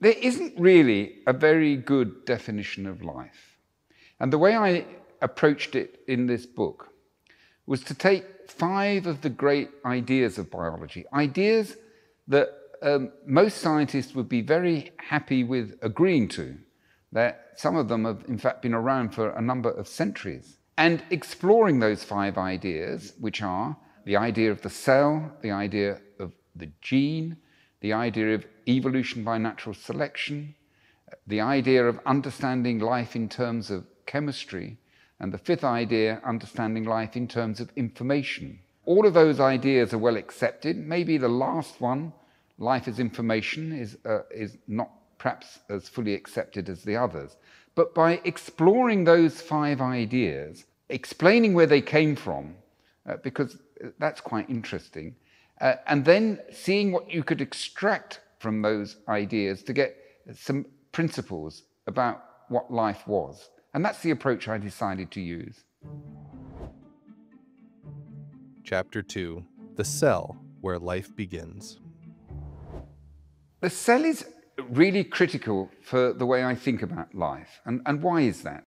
There isn't really a very good definition of life. And the way I approached it in this book was to take five of the great ideas of biology, ideas that um, most scientists would be very happy with agreeing to, that some of them have in fact been around for a number of centuries, and exploring those five ideas, which are the idea of the cell, the idea of the gene, the idea of evolution by natural selection, the idea of understanding life in terms of chemistry, and the fifth idea, understanding life in terms of information. All of those ideas are well accepted. Maybe the last one, life as information, is, uh, is not perhaps as fully accepted as the others. But by exploring those five ideas, explaining where they came from, uh, because that's quite interesting, uh, and then seeing what you could extract from those ideas to get some principles about what life was. And that's the approach I decided to use. Chapter 2 The Cell Where Life Begins. The cell is really critical for the way I think about life. And, and why is that?